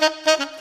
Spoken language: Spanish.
¡Gracias!